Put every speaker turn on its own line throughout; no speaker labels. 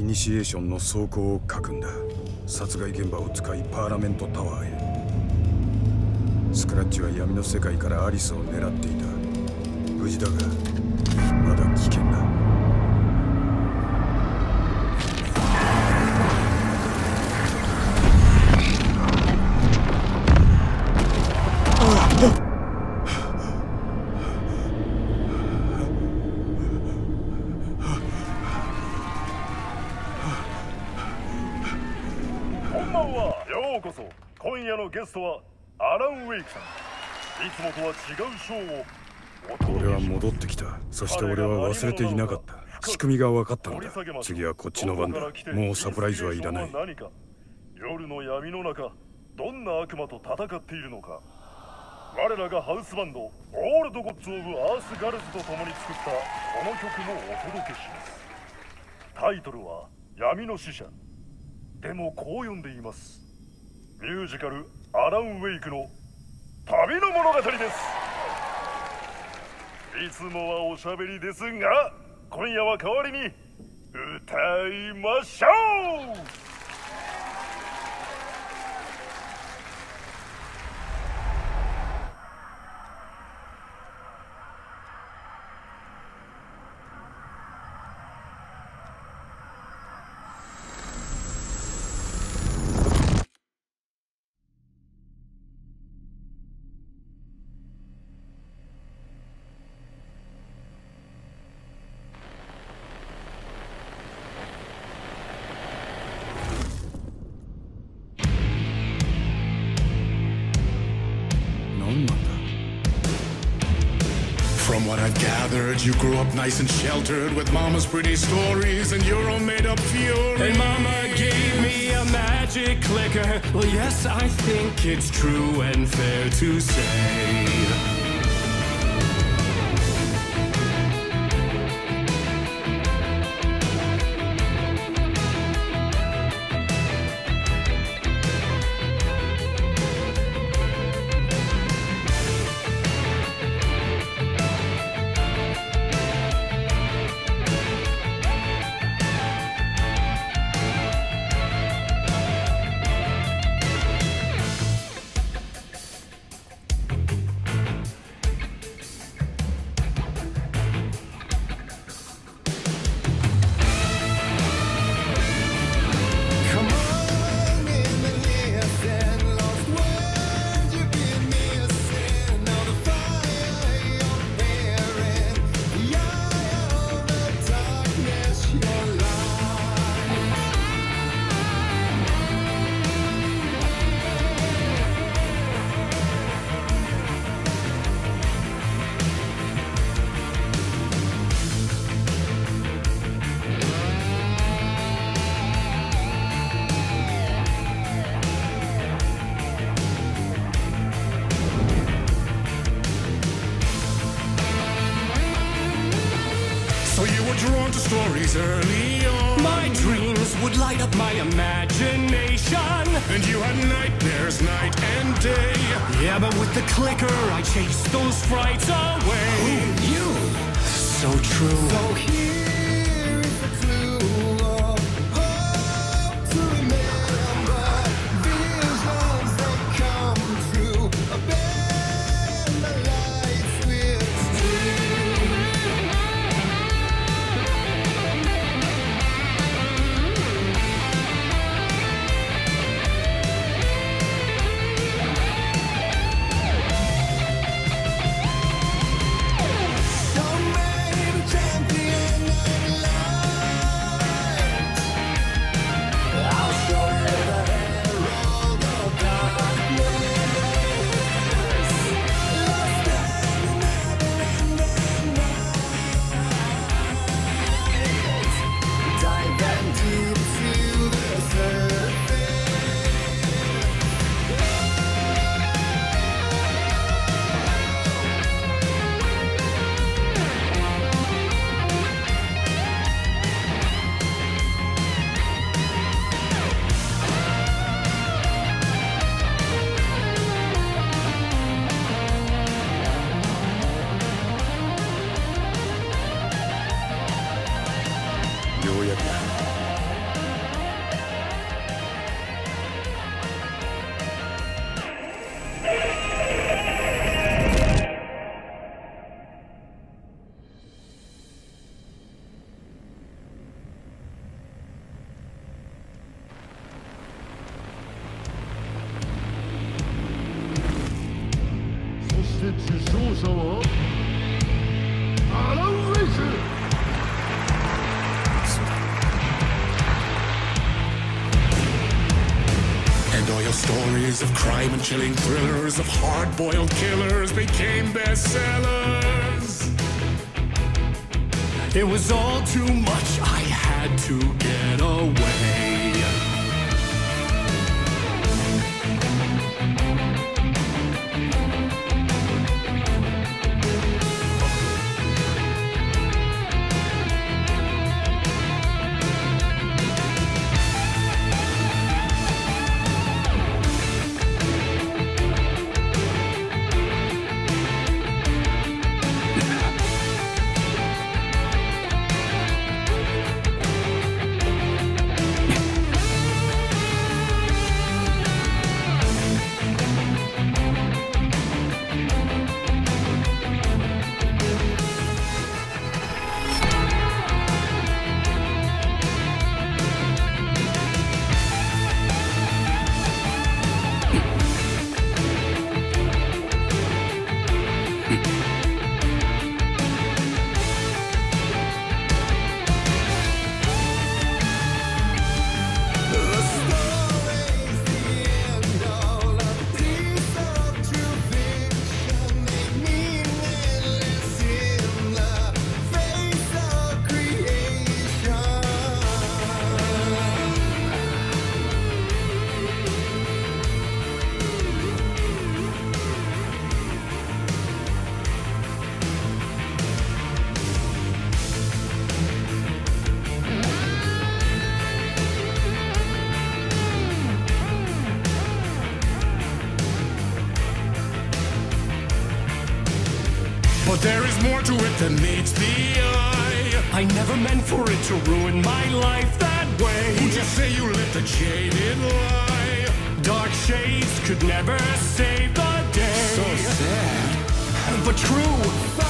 イニシエーションの走行を書くんだ。殺害現場を使いパーラメントタワーへ。スクラッチは闇の世界からアリスを狙っていた。無事だがまだ危険だ。俺は戻ってきた。そして俺は忘れていなかった。仕組みが分かったのだ。次はこっちの番だ。もうサプライズはいらない。
夜の闇の中どんな悪魔と戦っているのか。我らがハウスバンドオールド・ゴッツ・オブ・アース・ガルズと共に作ったこの曲もお届けします。タイトルは闇の使者。でもこう呼んでいます。ミュージカルアラン・ウェイクの旅の物語ですいつもはおしゃべりですが今夜は代わりに歌いましょう。
Gathered. You grew up nice and sheltered with mama's pretty stories and your own made up fury.
And mama gave me a magic clicker. Well, yes, I think it's true and fair to say.
I chase those frights away. Ooh, you,
so true. So stories of crime and chilling thrillers of hard-boiled killers became bestsellers.
It was all too much, I
more to it than meets the eye.
I never meant for it to ruin my life that way.
Who'd you say you let the jaded lie?
Dark shades could never save the day.
So sad.
But true.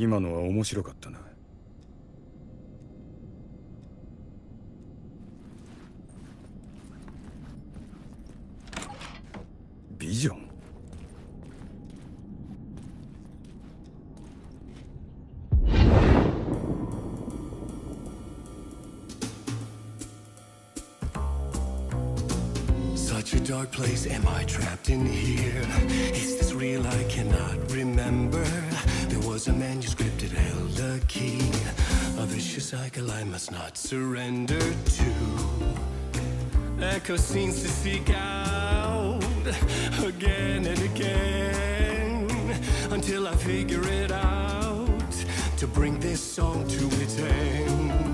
今のは面白かったなビジョン「
dark place, am I trapped in here? Is this real? I cannot remember. Was a manuscript, it held a key. A vicious cycle I must not surrender to.
Echo seems to seek out again and again until I figure it out
To bring this song to its end.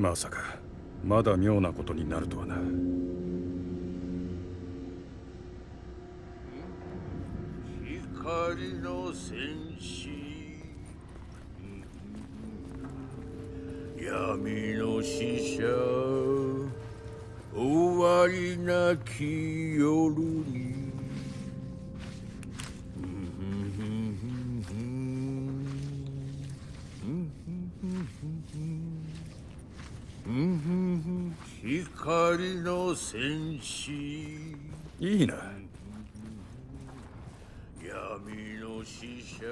まさかまだ妙なことになるとはな。
光の戦士。闇の使者。終わりなき夜に。光の戦士。
いいな。
闇の使者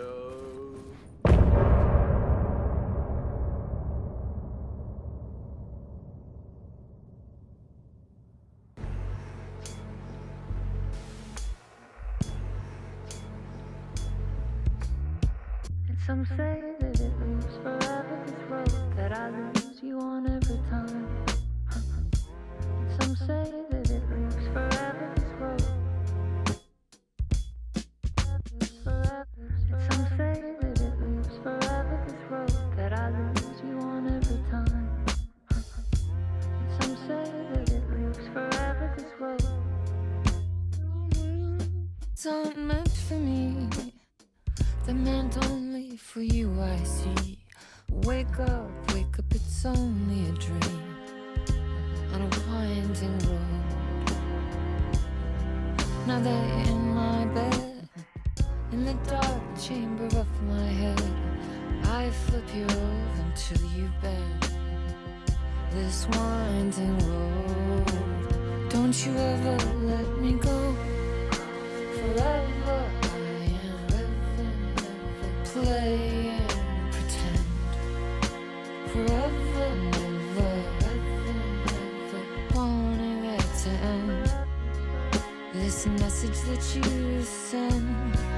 for me. That you send